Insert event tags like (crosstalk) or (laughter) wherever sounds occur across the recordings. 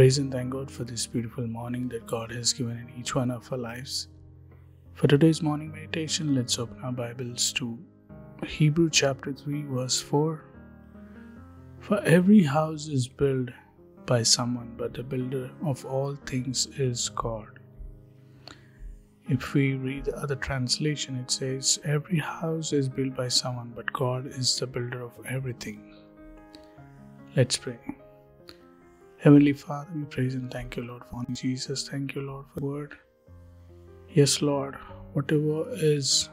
Praise and thank God for this beautiful morning that God has given in each one of our lives. For today's morning meditation, let's open our Bibles to Hebrew chapter 3, verse 4. For every house is built by someone, but the builder of all things is God. If we read the other translation, it says, Every house is built by someone, but God is the builder of everything. Let's pray. Heavenly Father, we praise and thank you, Lord, for Jesus. Thank you, Lord, for the word. Yes, Lord, whatever is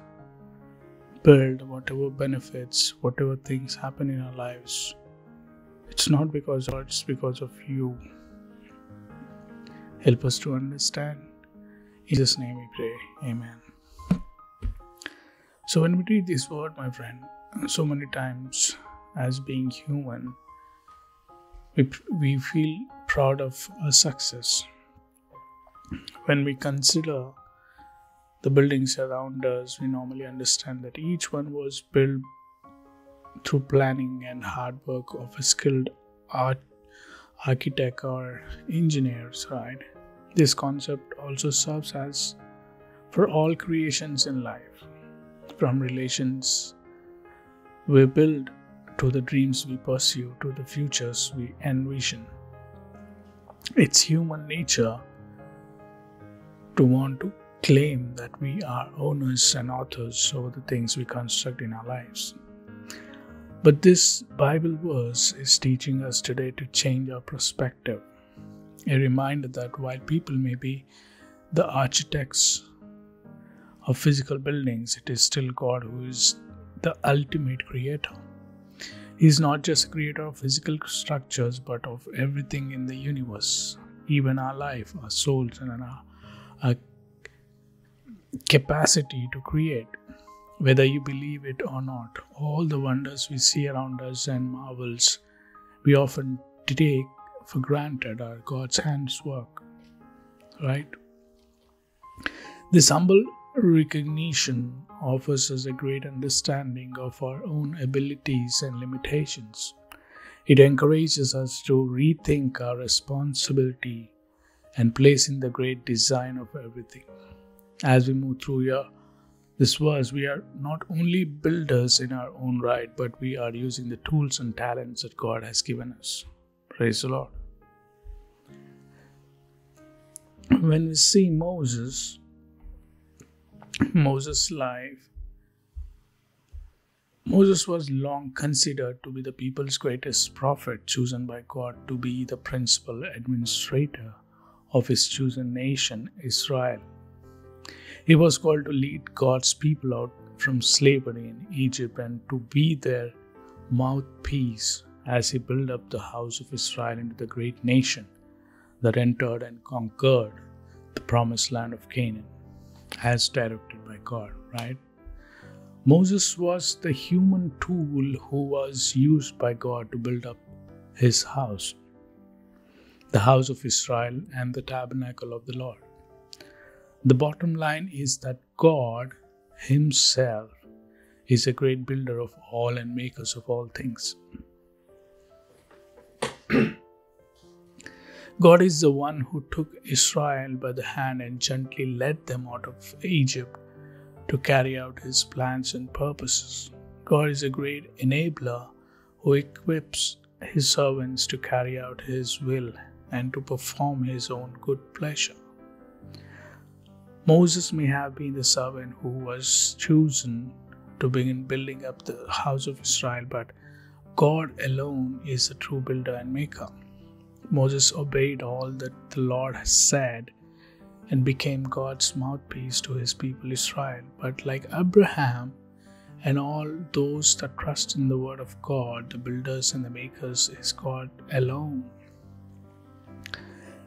built, whatever benefits, whatever things happen in our lives, it's not because of it's because of you. Help us to understand. In Jesus' name we pray. Amen. So, when we read this word, my friend, so many times as being human, we, we feel proud of our success. When we consider the buildings around us, we normally understand that each one was built through planning and hard work of a skilled art architect or engineers, right? This concept also serves as for all creations in life, from relations we build to the dreams we pursue, to the futures we envision. It's human nature to want to claim that we are owners and authors over the things we construct in our lives. But this Bible verse is teaching us today to change our perspective. A reminder that while people may be the architects of physical buildings, it is still God who is the ultimate creator. He's not just creator of physical structures, but of everything in the universe, even our life, our souls, and our, our capacity to create. Whether you believe it or not, all the wonders we see around us and marvels we often take for granted are God's hands work. Right? This humble recognition offers us a great understanding of our own abilities and limitations. It encourages us to rethink our responsibility and place in the great design of everything. As we move through here, this verse, we are not only builders in our own right, but we are using the tools and talents that God has given us. Praise the Lord. When we see Moses, (clears throat) Moses' life. Moses was long considered to be the people's greatest prophet, chosen by God to be the principal administrator of his chosen nation, Israel. He was called to lead God's people out from slavery in Egypt and to be their mouthpiece as he built up the house of Israel into the great nation that entered and conquered the promised land of Canaan as directed by God, right? Moses was the human tool who was used by God to build up his house, the house of Israel, and the tabernacle of the Lord. The bottom line is that God Himself is a great builder of all and makers of all things. God is the one who took Israel by the hand and gently led them out of Egypt to carry out his plans and purposes. God is a great enabler who equips his servants to carry out his will and to perform his own good pleasure. Moses may have been the servant who was chosen to begin building up the house of Israel, but God alone is the true builder and maker. Moses obeyed all that the Lord has said and became God's mouthpiece to his people Israel. But like Abraham and all those that trust in the word of God, the builders and the makers is God alone.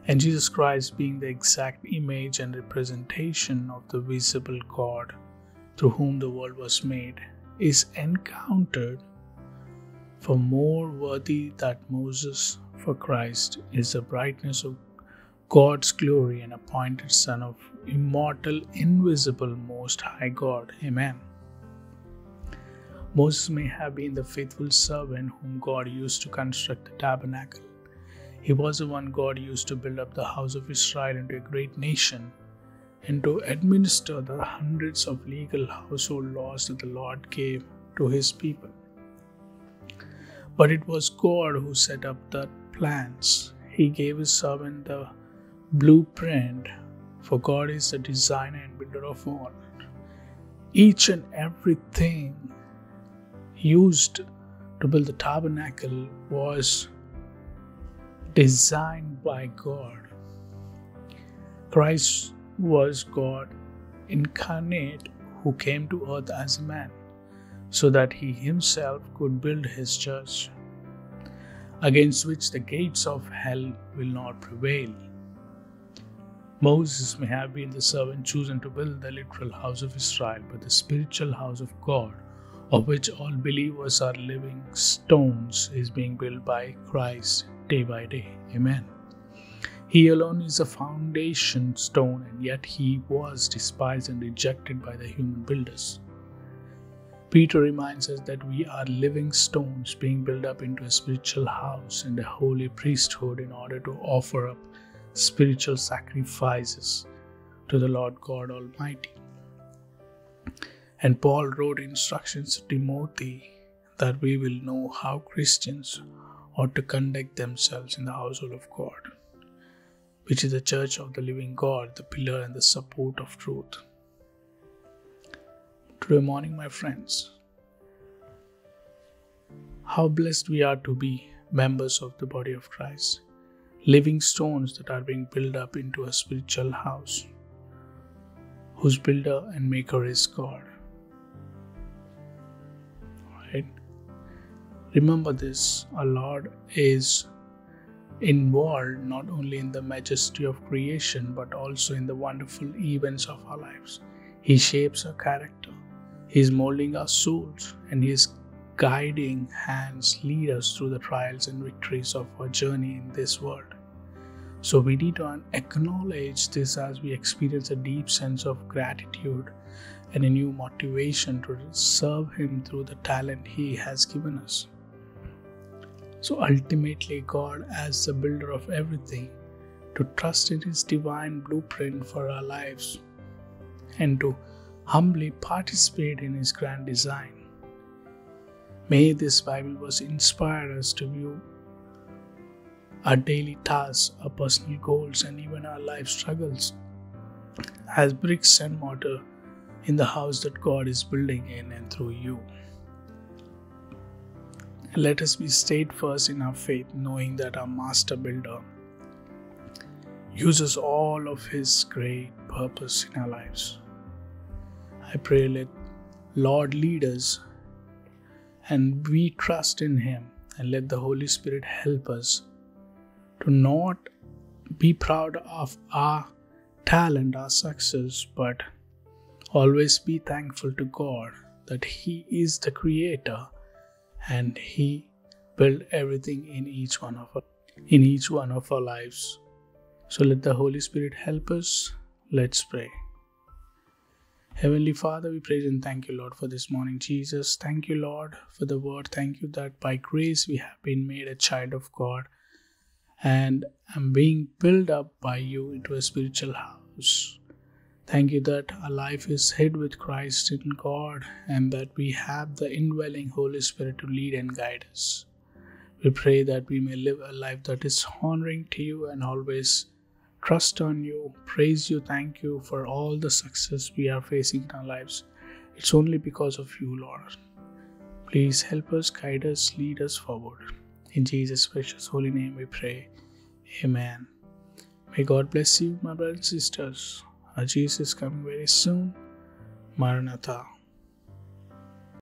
And Jesus Christ, being the exact image and representation of the visible God through whom the world was made, is encountered for more worthy that Moses for Christ is the brightness of God's glory and appointed Son of immortal, invisible, most high God. Amen. Moses may have been the faithful servant whom God used to construct the tabernacle. He was the one God used to build up the house of Israel into a great nation and to administer the hundreds of legal household laws that the Lord gave to his people. But it was God who set up the plans. He gave his servant the blueprint, for God is the designer and builder of all. Each and everything used to build the tabernacle was designed by God. Christ was God incarnate who came to earth as a man so that he himself could build his church, against which the gates of hell will not prevail. Moses may have been the servant chosen to build the literal house of Israel, but the spiritual house of God, of which all believers are living stones, is being built by Christ day by day. Amen. He alone is a foundation stone, and yet he was despised and rejected by the human builders. Peter reminds us that we are living stones being built up into a spiritual house and a holy priesthood in order to offer up spiritual sacrifices to the Lord God Almighty. And Paul wrote instructions to Timothy that we will know how Christians ought to conduct themselves in the household of God which is the church of the living God, the pillar and the support of truth. Today morning, my friends, how blessed we are to be members of the body of Christ, living stones that are being built up into a spiritual house, whose builder and maker is God. Right? Remember this our Lord is involved not only in the majesty of creation but also in the wonderful events of our lives. He shapes our character, He is molding our souls, and His guiding hands lead us through the trials and victories of our journey in this world. So we need to acknowledge this as we experience a deep sense of gratitude and a new motivation to serve Him through the talent He has given us. So ultimately, God, as the builder of everything, to trust in His divine blueprint for our lives and to humbly participate in His grand design. May this Bible verse inspire us to view our daily tasks, our personal goals, and even our life struggles as bricks and mortar in the house that God is building in and through you. Let us be steadfast in our faith, knowing that our Master Builder uses all of His great purpose in our lives. I pray, let Lord lead us and we trust in Him, and let the Holy Spirit help us to not be proud of our talent, our success, but always be thankful to God that He is the Creator and he built everything in each one of us, in each one of our lives. So let the holy spirit help us. Let's pray Heavenly Father, we praise and thank you, Lord, for this morning, Jesus. Thank you, Lord, for the word. Thank you that by grace we have been made a child of God and am being built up by you into a spiritual house. Thank you that our life is hid with Christ in God and that we have the indwelling Holy Spirit to lead and guide us. We pray that we may live a life that is honoring to you and always trust on you, praise you, thank you for all the success we are facing in our lives. It's only because of you, Lord. Please help us, guide us, lead us forward. In Jesus' precious holy name we pray. Amen. May God bless you, my brothers and sisters. Our Jesus is coming very soon. Maranatha.